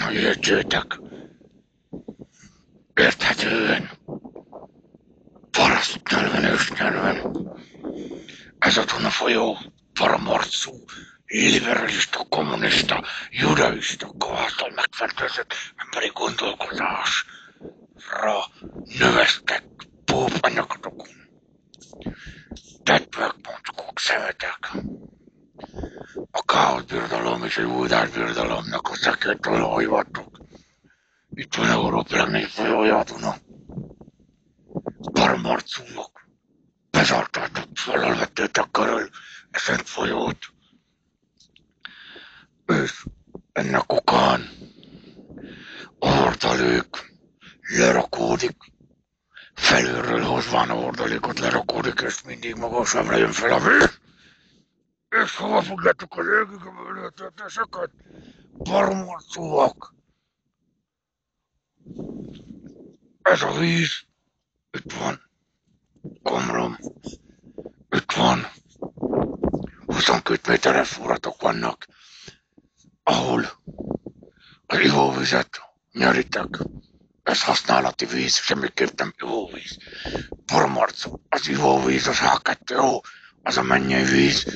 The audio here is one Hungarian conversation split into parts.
hogy értsétek. Érthetően. Paraszt nyelven, ős nyelven. Ez a folyó paramarcú, liberalista, kommunista, judaista kováltal megfertőzött emberi gondolkodásra növesztett pópanyagokon. Tetvek, mocskok, szemetek. A birodalom és a júdás birodalomnak a szekértől hajvattuk. Itt van Európa legnagyobb folyója a Duna. Paramarcúok. Bezartátok, felelvettétek körül ezen folyót. És ennek okán a hordalék lerakódik, felülről hozván a hordalékot lerakódik, és mindig magasabbra jön fel a víz. És hova fogjátok az égig a Barmarcúak. Ez a víz itt van. Komrom. Itt van. 22 méteres forratok vannak, ahol az ivóvizet nyeritek. Ez használati víz, semmiképp nem ivóvíz. Pormarcú, az ivóvíz, az H2O, az a mennyei víz.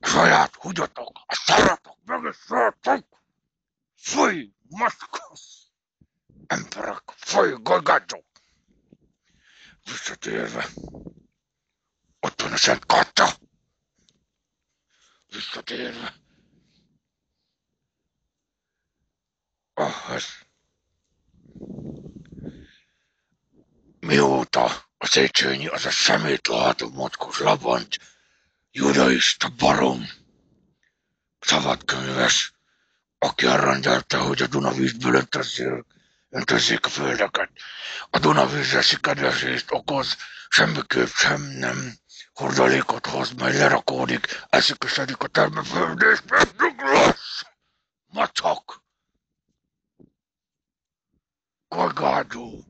A saját hugyatok, a szaratok, meg is szaratok. Fúj, maszkosz! Emberek, fúj, gagácsok! Visszatérve. Ott van a Szent Katta. Visszatérve. Ahhoz. Mióta a Széchenyi az a szemét látó mocskos labant, judaista barom, szabadkönyves, aki arra rendelte, hogy a Dunavízből öntözzék, öntözzék a földeket. A Dunavízre kedvesést okoz, semmiképp sem nem hordalékot hoz, majd lerakódik, eszik a termőföld, és pedig lesz macak. Kagádó.